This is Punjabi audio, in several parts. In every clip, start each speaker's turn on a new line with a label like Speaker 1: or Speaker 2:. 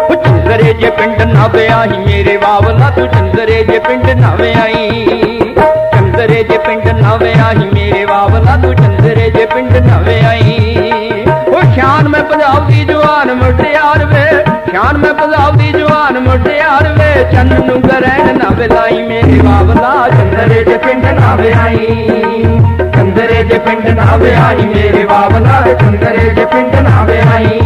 Speaker 1: ਉਹ ਚੰਦਰੇ ਜੇ ਪਿੰਡ ਨਾ ਵਿਆਹੀ, ਮੇਰੇ ਬਾਬਲਾ ਤੂੰ ਚੰਦਰੇ ਜੇ ਪਿੰਡ ਨਾ ਵਿਆਹੀ। ਚੰਦਰੇ ਜੇ ਪਿੰਡ ਨਾ ਵਿਆਹੀ, ਮੇਰੇ ਬਾਬਲਾ ਤੂੰ ਚੰਦਰੇ ਜੇ ਪਿੰਡ ਨਾ ਵਿਆਹੀ। ਉਹ ਸ਼ਾਨ ਮੈਂ ਪੰਜਾਬ ਦੀ ਜਵਾਨ ਮੁਟਿਆਰ ਵੇ, ਸ਼ਾਨ ਮੈਂ ਪੰਜਾਬ ਦੀ ਜਵਾਨ ਮੁਟਿਆਰ ਵੇ। ਚੰਨ ਨੂੰ ਗਰੈਣ ਨਾ ਵਿਲਾਈ ਮੇਰੇ ਬਾਬਲਾ ਚੰਦਰੇ ਜੇ ਪਿੰਡ ਨਾ ਵਿਆਹੀ। ਚੰਦਰੇ ਜੇ ਪਿੰਡ ਨਾ ਵਿਆਹੀ, ਮੇਰੇ ਬਾਬਲਾ ਚੰਦਰੇ ਜੇ ਪਿੰਡ ਨਾ ਵਿਆਹੀ।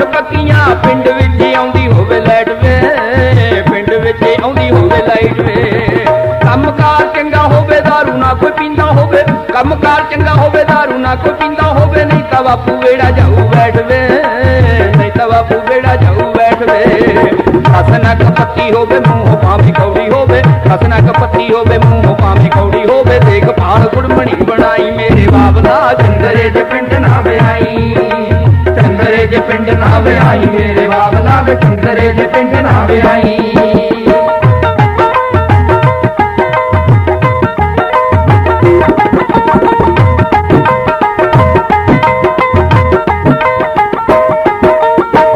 Speaker 1: ਬੀਆਂ ਹੋਣ ਪੱਕੀਆਂ ਪਿੰਡ ਵਿੱਚ ਆਉਂਦੀ ਹੋਵੇ ਲਾਈਟ ਵੇ ਪਿੰਡ ਵਿੱਚ ਆਉਂਦੀ ਹੋਵੇ ਲਾਈਟ ਵੇ ਕੰਮਕਾਰ ਚੰਗਾ ਹੋਵੇ दारू ਨਾ ਕੋਈ ਪੀਂਦਾ ਹੋਵੇ ਕੰਮਕਾਰ ਚੰਗਾ ਹੋਵੇ दारू ਨਾ ਕੋਈ ਪੀਂਦਾ ਹੋਵੇ ਨਹੀਂ ਤਾਂ ਬਾਪੂ ਵੇੜਾ ਜਾਊ ਬੈਠ ਵੇ ਨਹੀਂ ਤਾਂ ਬਾਪੂ ਵੇੜਾ ਜਾਊ ਬੈਠ ਵੇ ਹਸਨਾ ਕਪੱਤੀ ਹੋਵੇ ਮੂੰਹ ਪਾਵੀ ਕੌੜੀ ਹੋਵੇ ਹਸਨਾ ਕਪੱਤੀ ਹੋਵੇ ਮੂੰਹ ਪਾਵੀ ਕੌੜੀ ਹੋਵੇ ਦੇਖ ਭਾਲ ਗੁੜਮਣੀ ਬਣਾਈ ਮੇਰੇ ਬਾਬਲਾ ਚੰਦਰੇ ਦੇ ਪਿੰਡ ਨਾ ਵਿਆਈ ਚੰਦਰੇ ਦੇ ਪਿੰਡ ਨਾ ਵਿਆਈ ਮੇਰੇ ਬਾਬਲਾ ਚੰਦਰੇ ਦੇ ਪਿੰਡ ਨਾ ਵਿਆਈ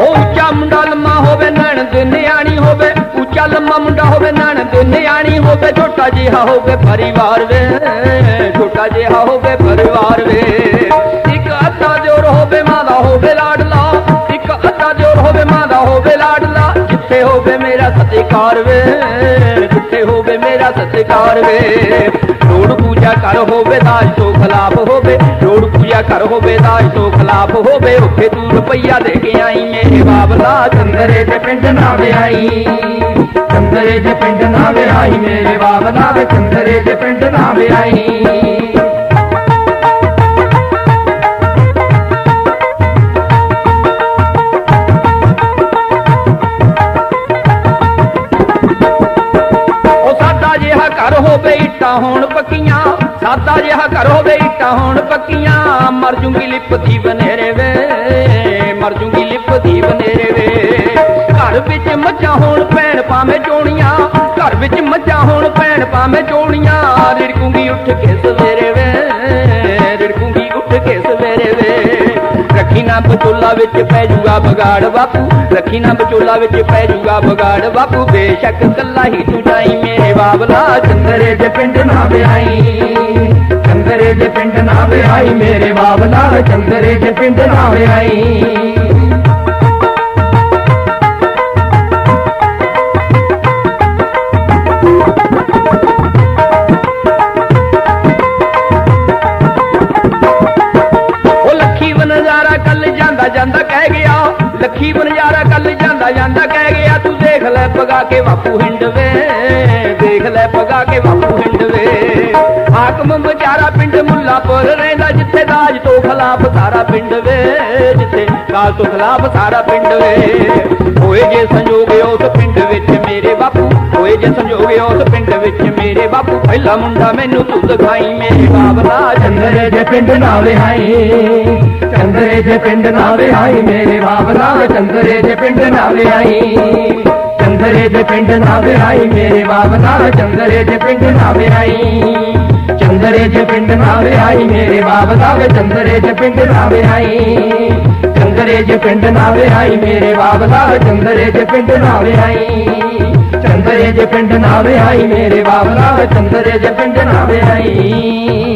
Speaker 1: ਉੱਚਾ ਮੁੰਡਾ ਲੰਮਾ ਹੋਵੇ, ਨਣਦ ਨਿਆਣੀ ਹੋਵੇ, ਉੱਚਾ ਲੰਮਾ ਮੁੰਡਾ ਹੋਵੇ, ਨਣਦ ਨਿਆਣੀ ਹੋਵੇ, ਛੋਟਾ ਜਿਹਾ ਹੋਵੇ ਪਰਿਵਾਰ ਵੇ, ਛੋਟਾ ਜਿਹਾ ਹੋਵੇ ਪਰਿਵਾਰ ਵੇ। ਜਿੱਥੇ ਹੋਵੇ ਮੇਰਾ ਸਤਿਕਾਰ ਵੇ ਜਿੱਥੇ ਹੋਵੇ ਮੇਰਾ ਸਤਿਕਾਰ ਵੇ। ਲੋੜ ਪੂਜਾ ਕਰ ਹੋਵੇ ਦਾਜ ਤੋਂ ਖਿਲਾਫ ਹੋਵੇ ਲੋੜ ਪੂਜਾ ਕਰ ਹੋਵੇ ਦਾਜ ਤੋਂ ਖਿਲਾਫ ਹੋਵੇ। ਉੱਥੇ ਤੂੰ ਰੁਪਈਆ ਦੇ ਕੇ ਆਈ ਮੇਰੇ ਬਾਬਲਾ ਚੰਦਰੇ ਦੇ ਪਿੰਡ ਨਾ ਵਿਆਈ ਚੰਦਰੇ ਦੇ ਪਿੰਡ ਨਾ ਵਿਆਈ ਮੇਰੇ ਬਾਬਲਾ ਵੇ ਚੰਦਰੇ ਦੇ ਪਿੰਡ ਨਾ ਵਿਆਈ ਜਿਹਾ ਘਰ ਹੋਵੇ ਇੱਟਾਂ ਹੋਣ ਪੱਕੀਆਂ, ਸਾਦਾ ਜਿਹਾ ਘਰ ਹੋਵੇ ਇੱਟਾਂ ਹੋਣ ਪੱਕੀਆਂ। ਮਰ ਜੂੰਗੀ ਲਿਪਦੀ ਬਨੇਰੇ ਵੇ, ਮਰ ਜੂੰਗੀ ਲਿਪਦੀ ਬਨੇਰੇ ਵੇ। ਘਰ ਵਿੱਚ ਮੱਝਾਂ ਹੋਣ ਭੈਣ ਪਾਵੇਂ ਚੋਣੀਆਂ, ਘਰ ਵਿੱਚ ਮੱਝਾਂ ਹੋਣ ਭੈਣ ਪਾਵੇਂ ਚੋਣੀਆਂ। ਰਿੜਕੂੰਗੀ ਉੱਠ ਕੇ ਸਵੇਰੇ ਵੇ, ਰਿੜਕੂੰਗੀ ਉੱਠ ਕੇ ਸਵੇਰੇ ਵੇ। ਰੱਖੀ ਨਾ ਬਚੋਲਾ ਵਿੱਚ ਪੈ ਜੂਗਾ ਬਗਾੜ ਬਾਪੂ। ਰੱਖੀ ਨਾ ਬਚੋਲਾ ਵਿੱਚ ਪੈ ਜੂਗਾ ਬਗਾੜ ਬਾਪੂ। ਬੇਸ਼ੱਕ ਕੱਲਾ ਹੀ ਤੂੰ ਜਾਈ ਮੇਰੇ ਬਾਬਲਾ। ਚੰਦਰੇ ਦੇ ਪਿੰਡ ਨਾ ਵਿਆਈ। ਚੰਦਰੇ ਦੇ ਪਿੰਡ ਨਾ ਵਿਆਈ ਮੇਰੇ ਬਾਬਲਾ। ਚੰਦਰੇ ਦੇ ਪਿੰਡ ਨਾ ਵਿਆਈ। ਲੱਖੀ ਬਨਜ਼ਾਰਾ ਕੱਲ ਜਾਂਦਾ ਜਾਂਦਾ ਕਹਿ ਗਿਆ, ਤੂੰ ਦੇਖ ਲੈ ਪਗਾ ਕੇ ਬਾਪੂ ਹਿੰਡਵੇ ਦੇਖ ਲੈ ਪਗਾ ਕੇ ਬਾਪੂ ਹਿੰਡਵੇ ਹਾਕਮ ਵਿਚਾਰਾ ਪਿੰਡ ਮੁੱਲਾਪੁਰ ਰਹਿੰਦਾ, ਜਿੱਥੇ ਦਾਜ ਤੋਂ ਖਿਲਾਫ ਸਾਰਾ ਪਿੰਡ ਵੇ, ਜਿੱਥੇ ਦਾਜ ਤੋਂ ਖਿਲਾਫ ਸਾਰਾ ਪਿੰਡ ਵੇ। ਹੋਏ ਜੇ ਸੰਜੋਗ ਉਸ ਪਿੰਡ ਵਿੱਚ ਮੇਰੇ ਬਾਪੂ, ਹੋਏ ਜੇ ਸੰਜੋਗ ਉਸ ਪਿੰਡ ਪਹਿਲਾ ਮੁੰਡਾ ਮੈਨੂੰ ਤੂੰ ਦਿਖਾਈ, ਮੇਰੇ ਬਾਬਲਾ ਚੰਦਰੇ ਦੇ ਪਿੰਡ ਨਾ ਵਿਹਾਈ ਚੰਦਰੇ ਦੇ ਪਿੰਡ ਨਾ ਵਿਹਾਈ ਮੇਰੇ ਬਾਬਲਾ ਚੰਦਰੇ ਦੇ ਪਿੰਡ ਨਾ ਵਿਹਾਈ ਚੰਦਰੇ ਦੇ ਪਿੰਡ ਨਾ ਵਿਹਾਈ ਮੇਰੇ ਬਾਬਲਾ ਚੰਦਰੇ ਦੇ ਪਿੰਡ ਨਾ ਵਿਹਾਈ ਚੰਦਰੇ ਦੇ ਪਿੰਡ ਨਾ ਵਿਹਾਈ ਮੇਰੇ ਬਾਬਲਾ ਚੰਦਰੇ ਦੇ ਪਿੰਡ ਨਾ ਵਿਹਾਈ ਚੰਦਰੇ ਦੇ ਪਿੰਡ ਨਾ ਵਿਹਾਈ ਮੇਰੇ ਬਾਬਲਾ ਚੰਦਰੇ ਦੇ ਪਿੰਡ ਨਾ ਵਿਹਾਈ ਚੰਦਰੇ ਦੇ ਪਿੰਡ ਨਾ ਵਿਹਾਈ ਮੇਰੇ ਬਾਬਲਾ ਚੰਦਰੇ ਦੇ ਪਿੰਡ ਨਾ ਵਿਹਾਈ